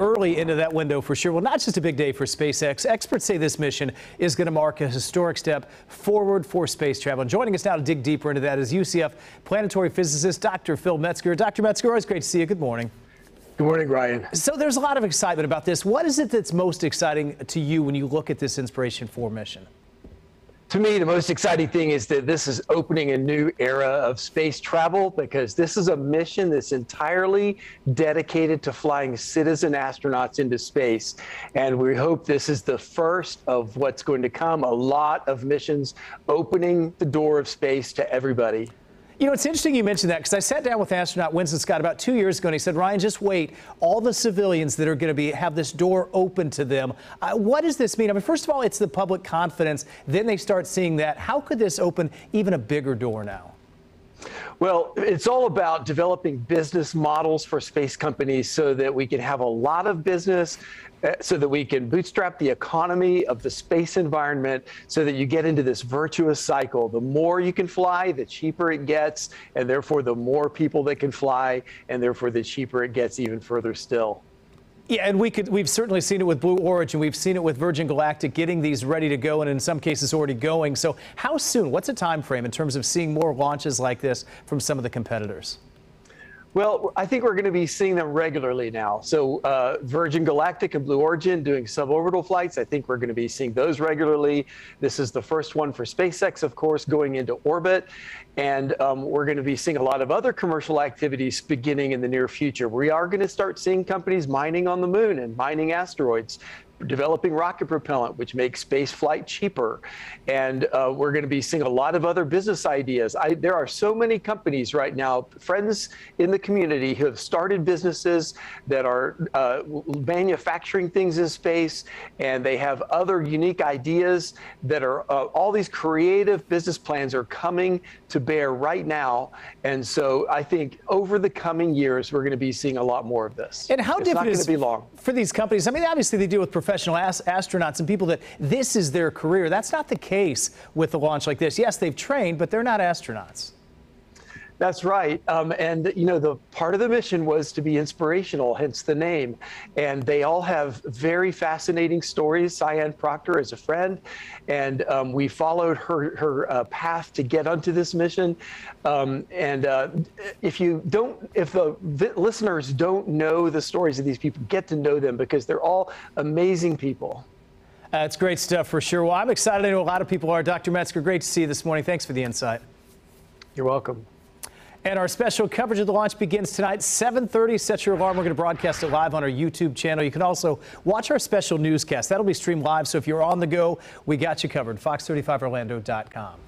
Early into that window for sure. Well, not just a big day for SpaceX. Experts say this mission is going to mark a historic step forward for space travel. And joining us now to dig deeper into that is UCF planetary physicist Dr. Phil Metzger. Dr. Metzger, always great to see you. Good morning. Good morning, Ryan. So there's a lot of excitement about this. What is it that's most exciting to you when you look at this Inspiration 4 mission? To me, the most exciting thing is that this is opening a new era of space travel because this is a mission that's entirely dedicated to flying citizen astronauts into space. And we hope this is the first of what's going to come a lot of missions opening the door of space to everybody. You know, it's interesting you mentioned that because I sat down with astronaut Winston Scott about two years ago and he said, Ryan, just wait. All the civilians that are going to be have this door open to them. Uh, what does this mean? I mean, first of all, it's the public confidence. Then they start seeing that. How could this open even a bigger door now? Well, it's all about developing business models for space companies so that we can have a lot of business, uh, so that we can bootstrap the economy of the space environment, so that you get into this virtuous cycle. The more you can fly, the cheaper it gets, and therefore the more people that can fly, and therefore the cheaper it gets even further still. Yeah, and we could we've certainly seen it with Blue Origin. We've seen it with Virgin Galactic getting these ready to go and in some cases already going. So how soon? What's a time frame in terms of seeing more launches like this from some of the competitors? Well, I think we're going to be seeing them regularly now. So uh, Virgin Galactic and Blue Origin doing suborbital flights. I think we're going to be seeing those regularly. This is the first one for SpaceX, of course, going into orbit. And um, we're going to be seeing a lot of other commercial activities beginning in the near future. We are going to start seeing companies mining on the moon and mining asteroids developing rocket propellant, which makes space flight cheaper. And uh, we're going to be seeing a lot of other business ideas. I, there are so many companies right now, friends in the community who have started businesses that are uh, manufacturing things in space, and they have other unique ideas that are uh, all these creative business plans are coming to bear right now. And so I think over the coming years, we're going to be seeing a lot more of this. And how it's different is it for these companies? I mean, obviously they deal with professional as astronauts and people that this is their career. That's not the case with a launch like this. Yes, they've trained, but they're not astronauts. That's right. Um, and, you know, the part of the mission was to be inspirational, hence the name. And they all have very fascinating stories. Sian Proctor is a friend, and um, we followed her, her uh, path to get onto this mission. Um, and uh, if you don't, if the listeners don't know the stories of these people, get to know them because they're all amazing people. That's great stuff for sure. Well, I'm excited. I know a lot of people are. Dr. Metzger, great to see you this morning. Thanks for the insight. You're welcome. And our special coverage of the launch begins tonight, 7.30. Set your alarm. We're going to broadcast it live on our YouTube channel. You can also watch our special newscast. That'll be streamed live, so if you're on the go, we got you covered. Fox35Orlando.com.